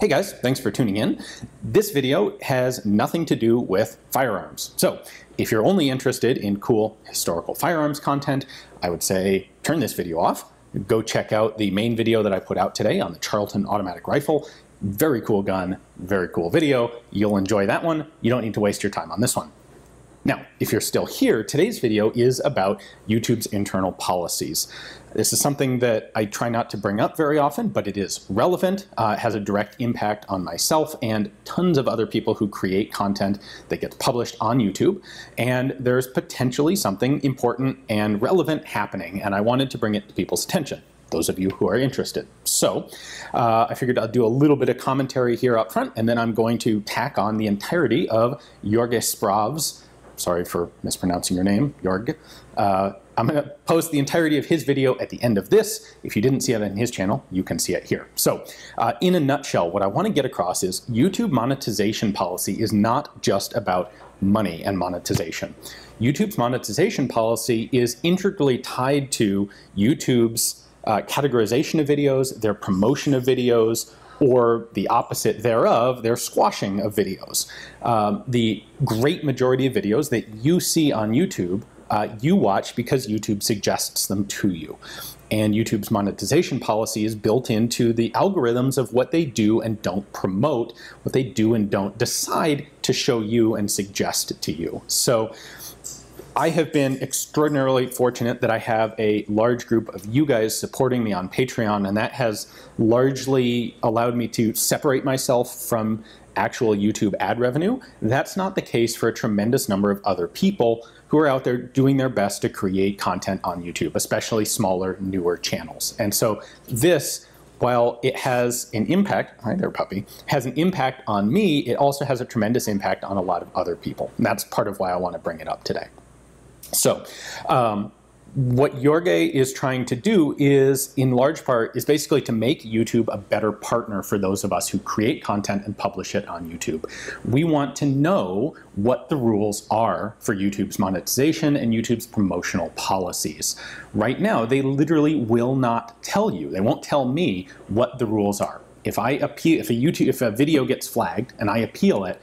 Hey guys, thanks for tuning in. This video has nothing to do with firearms. So if you're only interested in cool historical firearms content, I would say turn this video off. Go check out the main video that I put out today on the Charlton automatic rifle. Very cool gun, very cool video. You'll enjoy that one. You don't need to waste your time on this one. Now, if you're still here, today's video is about YouTube's internal policies. This is something that I try not to bring up very often, but it is relevant, uh, has a direct impact on myself and tons of other people who create content that gets published on YouTube. And there's potentially something important and relevant happening, and I wanted to bring it to people's attention those of you who are interested. So uh, I figured I'll do a little bit of commentary here up front, and then I'm going to tack on the entirety of Jorge Sprave's sorry for mispronouncing your name, Jorg. Uh, I'm going to post the entirety of his video at the end of this. If you didn't see it in his channel, you can see it here. So uh, in a nutshell, what I want to get across is YouTube monetization policy is not just about money and monetization. YouTube's monetization policy is integrally tied to YouTube's uh, categorization of videos, their promotion of videos, or the opposite thereof, their squashing of videos. Um, the great majority of videos that you see on YouTube, uh, you watch because YouTube suggests them to you. And YouTube's monetization policy is built into the algorithms of what they do and don't promote, what they do and don't decide to show you and suggest to you. So I have been extraordinarily fortunate that I have a large group of you guys supporting me on Patreon, and that has largely allowed me to separate myself from actual YouTube ad revenue. That's not the case for a tremendous number of other people who are out there doing their best to create content on YouTube, especially smaller, newer channels. And so this while it has an impact, hi there puppy, has an impact on me, it also has a tremendous impact on a lot of other people. And that's part of why I want to bring it up today. So um, what Jorge is trying to do is, in large part, is basically to make YouTube a better partner for those of us who create content and publish it on YouTube. We want to know what the rules are for YouTube's monetization and YouTube's promotional policies. Right now, they literally will not tell you. They won't tell me what the rules are. If I appeal, if a YouTube, if a video gets flagged and I appeal it,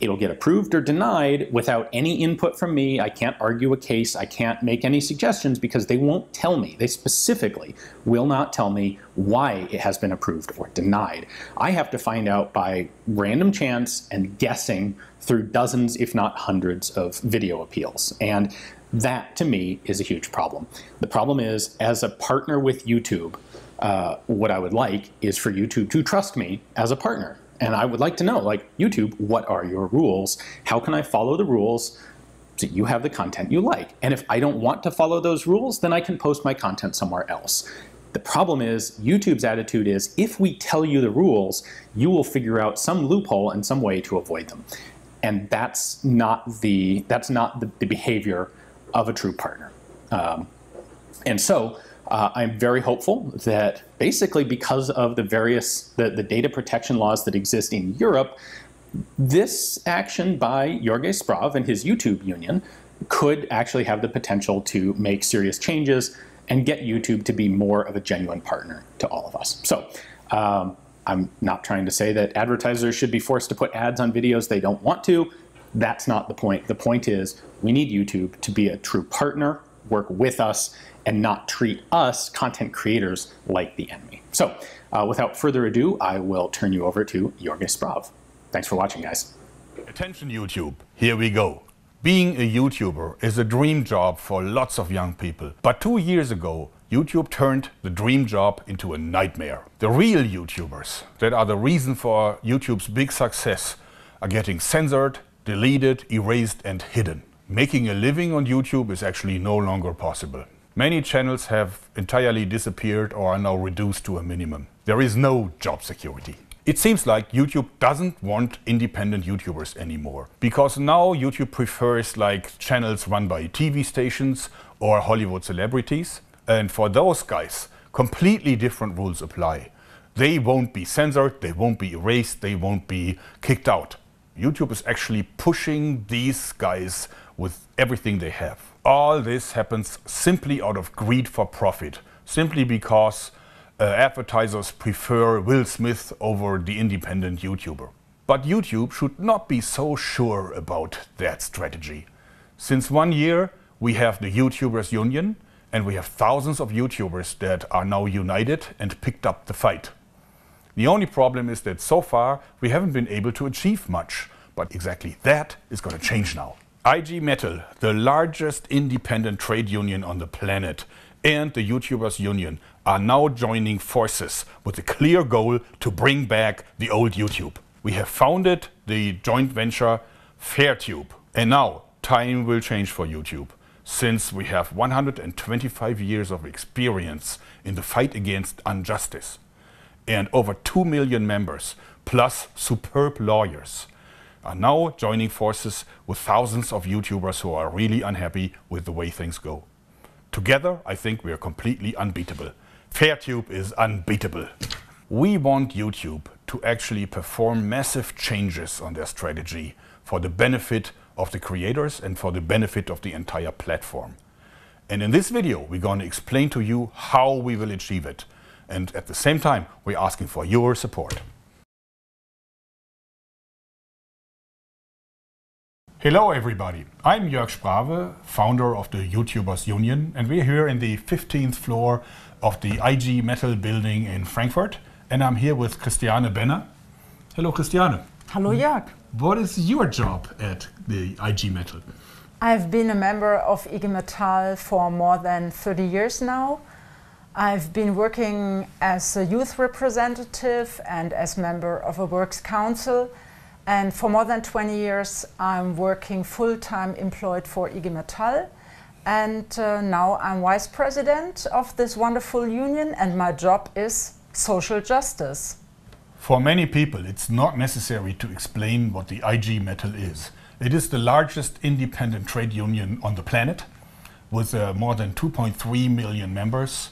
it'll get approved or denied without any input from me. I can't argue a case. I can't make any suggestions because they won't tell me. They specifically will not tell me why it has been approved or denied. I have to find out by random chance and guessing through dozens, if not hundreds, of video appeals. And that, to me, is a huge problem. The problem is, as a partner with YouTube, uh, what I would like is for YouTube to trust me as a partner and I would like to know, like, YouTube, what are your rules? How can I follow the rules so you have the content you like? And if I don't want to follow those rules, then I can post my content somewhere else. The problem is YouTube's attitude is if we tell you the rules, you will figure out some loophole and some way to avoid them. And that's not the, that's not the, the behavior of a true partner. Um, and so uh, I'm very hopeful that basically because of the various the, the data protection laws that exist in Europe, this action by Jorge Sprave and his YouTube union could actually have the potential to make serious changes and get YouTube to be more of a genuine partner to all of us. So um, I'm not trying to say that advertisers should be forced to put ads on videos they don't want to. That's not the point. The point is we need YouTube to be a true partner, work with us, and not treat us, content creators, like the enemy. So uh, without further ado, I will turn you over to Jorge Sprave. Thanks for watching, guys. Attention YouTube, here we go. Being a YouTuber is a dream job for lots of young people. But two years ago, YouTube turned the dream job into a nightmare. The real YouTubers, that are the reason for YouTube's big success, are getting censored, deleted, erased and hidden. Making a living on YouTube is actually no longer possible. Many channels have entirely disappeared or are now reduced to a minimum. There is no job security. It seems like YouTube doesn't want independent YouTubers anymore because now YouTube prefers like channels run by TV stations or Hollywood celebrities. And for those guys, completely different rules apply. They won't be censored, they won't be erased, they won't be kicked out. YouTube is actually pushing these guys with everything they have all this happens simply out of greed for profit, simply because uh, advertisers prefer Will Smith over the independent YouTuber. But YouTube should not be so sure about that strategy. Since one year, we have the YouTubers Union, and we have thousands of YouTubers that are now united and picked up the fight. The only problem is that so far we haven't been able to achieve much, but exactly that is going to change now. IG Metall, the largest independent trade union on the planet, and the YouTubers Union are now joining forces with a clear goal to bring back the old YouTube. We have founded the joint venture Fairtube, and now time will change for YouTube since we have 125 years of experience in the fight against injustice and over 2 million members, plus superb lawyers, are now joining forces with thousands of YouTubers who are really unhappy with the way things go. Together, I think we are completely unbeatable. Fairtube is unbeatable. We want YouTube to actually perform massive changes on their strategy for the benefit of the creators and for the benefit of the entire platform. And in this video, we're going to explain to you how we will achieve it. And at the same time, we're asking for your support. Hello everybody, I'm Jörg Sprave, founder of the YouTubers Union, and we're here in the 15th floor of the IG Metall building in Frankfurt. And I'm here with Christiane Benner. Hello Christiane. Hello Jörg. What is your job at the IG Metall? I've been a member of IG Metall for more than 30 years now. I've been working as a youth representative and as member of a works council. And for more than 20 years, I'm working full-time employed for IG Metall. And uh, now I'm vice president of this wonderful union and my job is social justice. For many people, it's not necessary to explain what the IG Metall is. It is the largest independent trade union on the planet, with uh, more than 2.3 million members,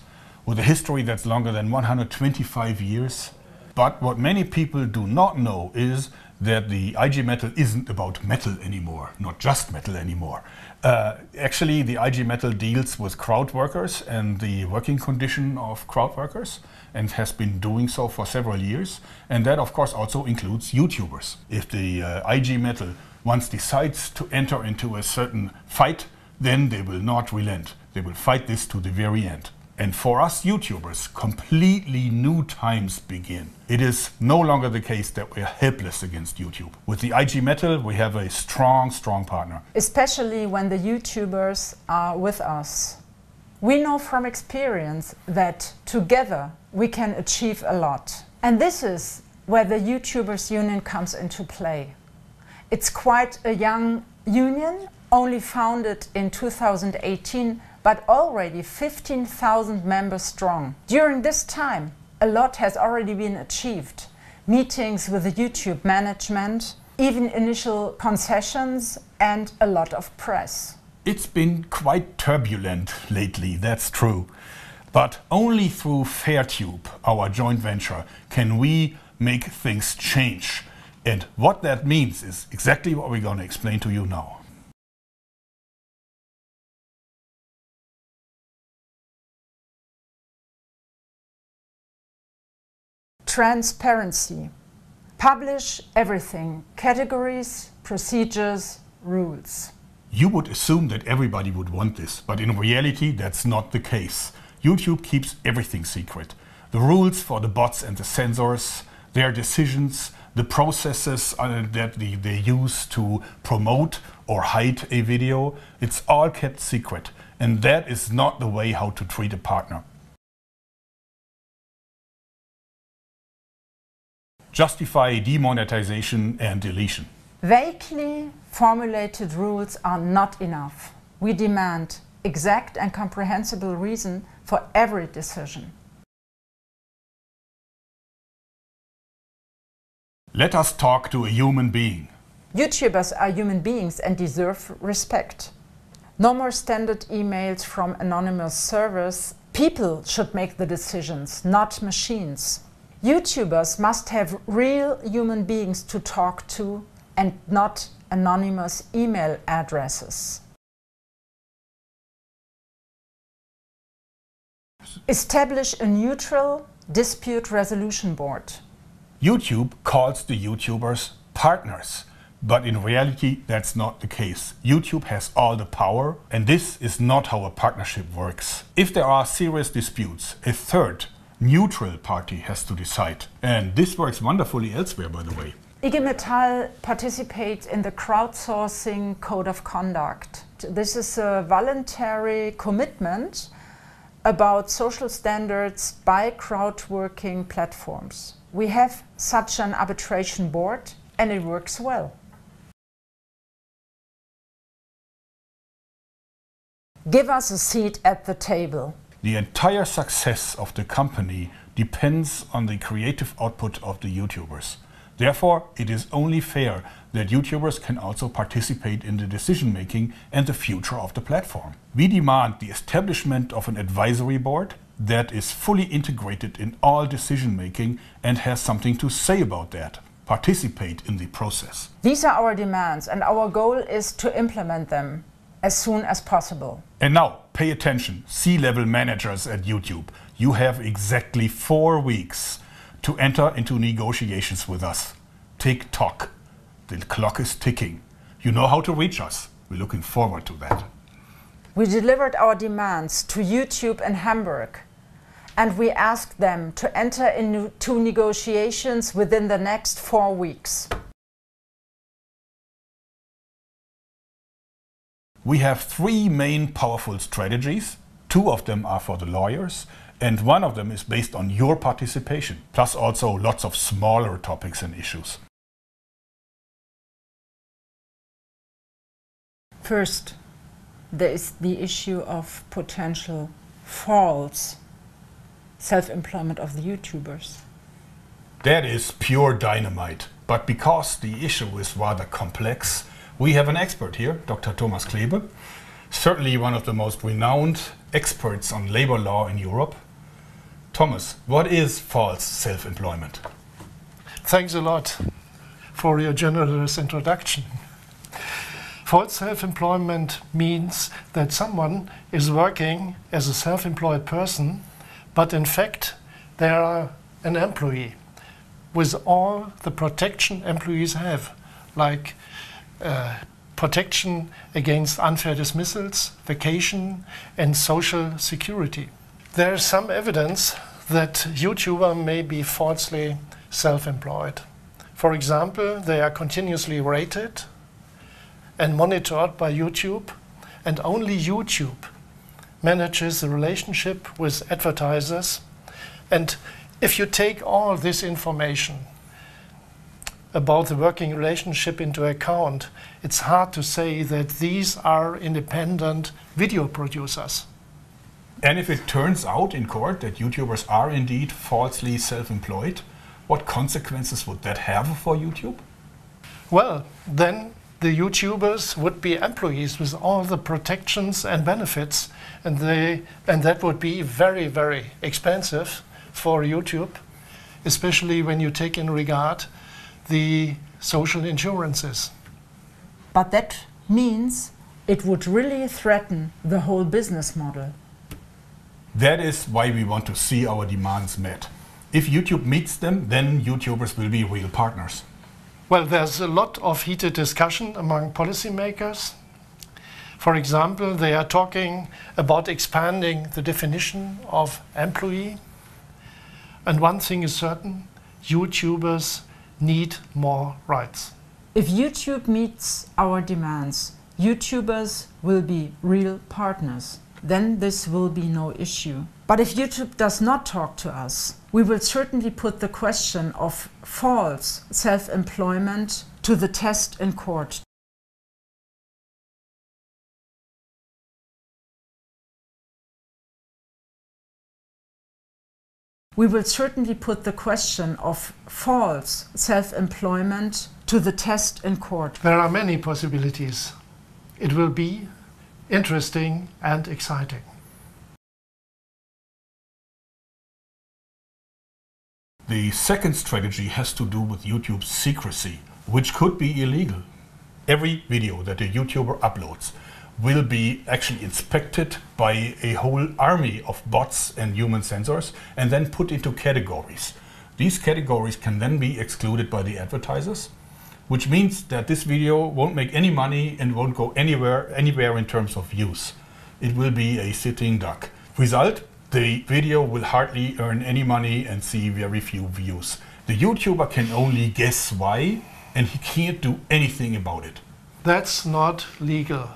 with a history that's longer than 125 years. But what many people do not know is that the IG Metall isn't about metal anymore, not just metal anymore. Uh, actually, the IG Metall deals with crowd workers and the working condition of crowd workers and has been doing so for several years. And that, of course, also includes YouTubers. If the uh, IG Metall once decides to enter into a certain fight, then they will not relent. They will fight this to the very end. And for us YouTubers, completely new times begin. It is no longer the case that we are helpless against YouTube. With the IG Metall, we have a strong, strong partner. Especially when the YouTubers are with us. We know from experience that together we can achieve a lot. And this is where the YouTubers Union comes into play. It's quite a young union, only founded in 2018, but already 15,000 members strong. During this time, a lot has already been achieved. Meetings with the YouTube management, even initial concessions, and a lot of press. It's been quite turbulent lately, that's true. But only through Fairtube, our joint venture, can we make things change. And what that means is exactly what we're going to explain to you now. Transparency. Publish everything categories, procedures, rules. You would assume that everybody would want this, but in reality, that's not the case. YouTube keeps everything secret. The rules for the bots and the censors, their decisions, the processes uh, that they use to promote or hide a video, it's all kept secret. And that is not the way how to treat a partner. Justify demonetization and deletion. Vaguely formulated rules are not enough. We demand exact and comprehensible reason for every decision. Let us talk to a human being. YouTubers are human beings and deserve respect. No more standard emails from anonymous servers. People should make the decisions, not machines. YouTubers must have real human beings to talk to and not anonymous email addresses. Establish a neutral, dispute resolution board. YouTube calls the YouTubers partners. But in reality, that's not the case. YouTube has all the power, and this is not how a partnership works. If there are serious disputes, a third, neutral party has to decide. And this works wonderfully elsewhere, by the way. IG Metall participates in the crowdsourcing code of conduct. This is a voluntary commitment about social standards by crowdworking platforms. We have such an arbitration board and it works well. Give us a seat at the table. The entire success of the company depends on the creative output of the YouTubers. Therefore, it is only fair that YouTubers can also participate in the decision making and the future of the platform. We demand the establishment of an advisory board that is fully integrated in all decision making and has something to say about that. Participate in the process. These are our demands, and our goal is to implement them as soon as possible. And now, pay attention, C level managers at YouTube. You have exactly four weeks to enter into negotiations with us. Tick tock. The clock is ticking. You know how to reach us. We're looking forward to that. We delivered our demands to YouTube and Hamburg, and we asked them to enter into negotiations within the next four weeks. We have three main powerful strategies. Two of them are for the lawyers, and one of them is based on your participation, plus also lots of smaller topics and issues. First, there is the issue of potential false self-employment of the YouTubers. That is pure dynamite. But because the issue is rather complex, we have an expert here, Dr. Thomas Klebe, certainly one of the most renowned experts on labor law in Europe. Thomas, what is false self employment? Thanks a lot for your generous introduction. False self employment means that someone is working as a self employed person, but in fact they are an employee with all the protection employees have, like uh, protection against unfair dismissals, vacation, and social security. There is some evidence that YouTuber may be falsely self-employed. For example, they are continuously rated and monitored by YouTube, and only YouTube manages the relationship with advertisers. And if you take all this information about the working relationship into account, it's hard to say that these are independent video producers. And if it turns out in court that YouTubers are indeed falsely self employed, what consequences would that have for YouTube? Well, then the YouTubers would be employees with all the protections and benefits, and, they, and that would be very, very expensive for YouTube, especially when you take in regard the social insurances. But that means it would really threaten the whole business model. That is why we want to see our demands met. If YouTube meets them, then YouTubers will be real partners. Well, there's a lot of heated discussion among policymakers. For example, they are talking about expanding the definition of employee. And one thing is certain YouTubers need more rights. If YouTube meets our demands, YouTubers will be real partners. Then this will be no issue. But if YouTube does not talk to us, we will certainly put the question of false self employment to the test in court. We will certainly put the question of false self-employment to the test in court. There are many possibilities. It will be interesting and exciting. The second strategy has to do with YouTube's secrecy, which could be illegal. Every video that a YouTuber uploads will be actually inspected by a whole army of bots and human censors and then put into categories. These categories can then be excluded by the advertisers, which means that this video won't make any money and won't go anywhere, anywhere in terms of views. It will be a sitting duck. Result, the video will hardly earn any money and see very few views. The YouTuber can only guess why and he can't do anything about it. That's not legal.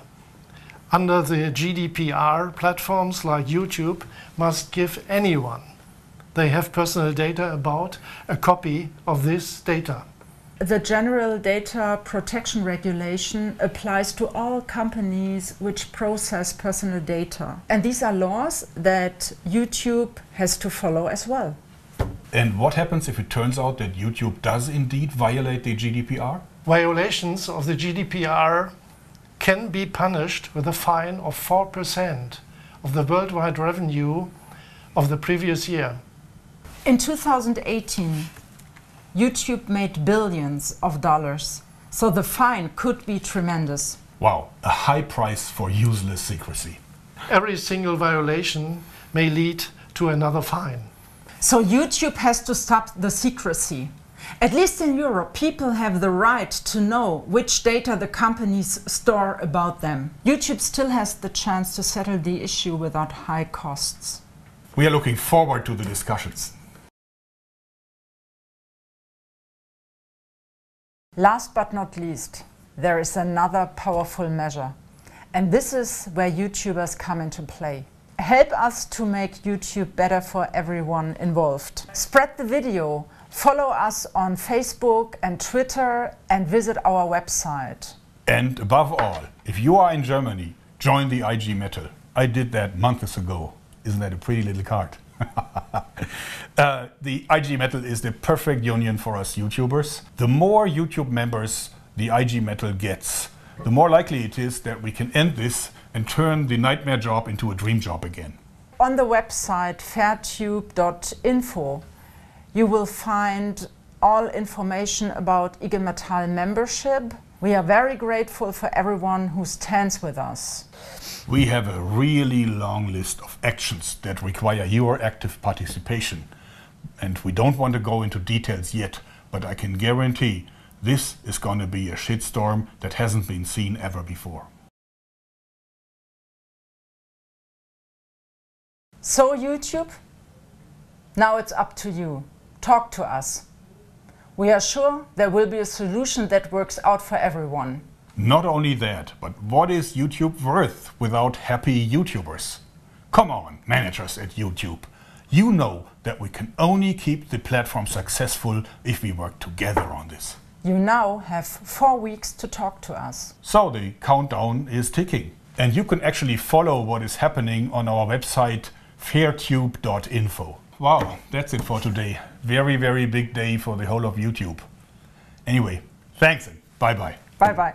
Under the GDPR, platforms like YouTube must give anyone they have personal data about a copy of this data. The General Data Protection Regulation applies to all companies which process personal data. And these are laws that YouTube has to follow as well. And what happens if it turns out that YouTube does indeed violate the GDPR? Violations of the GDPR can be punished with a fine of 4% of the worldwide revenue of the previous year. In 2018, YouTube made billions of dollars, so the fine could be tremendous. Wow, a high price for useless secrecy. Every single violation may lead to another fine. So YouTube has to stop the secrecy. At least in Europe, people have the right to know which data the companies store about them. YouTube still has the chance to settle the issue without high costs. We are looking forward to the discussions. Last but not least, there is another powerful measure. And this is where YouTubers come into play. Help us to make YouTube better for everyone involved. Spread the video, follow us on Facebook and Twitter, and visit our website. And above all, if you are in Germany, join the IG Metall. I did that months ago. Isn't that a pretty little card? uh, the IG Metall is the perfect union for us YouTubers. The more YouTube members the IG Metall gets, the more likely it is that we can end this and turn the nightmare job into a dream job again. On the website fairtube.info, you will find all information about IG Metall membership. We are very grateful for everyone who stands with us. We have a really long list of actions that require your active participation. And we don't want to go into details yet, but I can guarantee this is going to be a shitstorm that hasn't been seen ever before. So, YouTube, now it's up to you. Talk to us. We are sure there will be a solution that works out for everyone. Not only that, but what is YouTube worth without happy YouTubers? Come on, managers at YouTube. You know that we can only keep the platform successful if we work together on this. You now have four weeks to talk to us. So the countdown is ticking. And you can actually follow what is happening on our website fairtube.info. Wow, that's it for today. Very, very big day for the whole of YouTube. Anyway, thanks and bye bye. Bye bye.